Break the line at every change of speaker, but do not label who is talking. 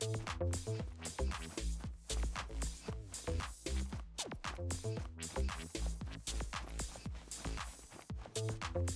you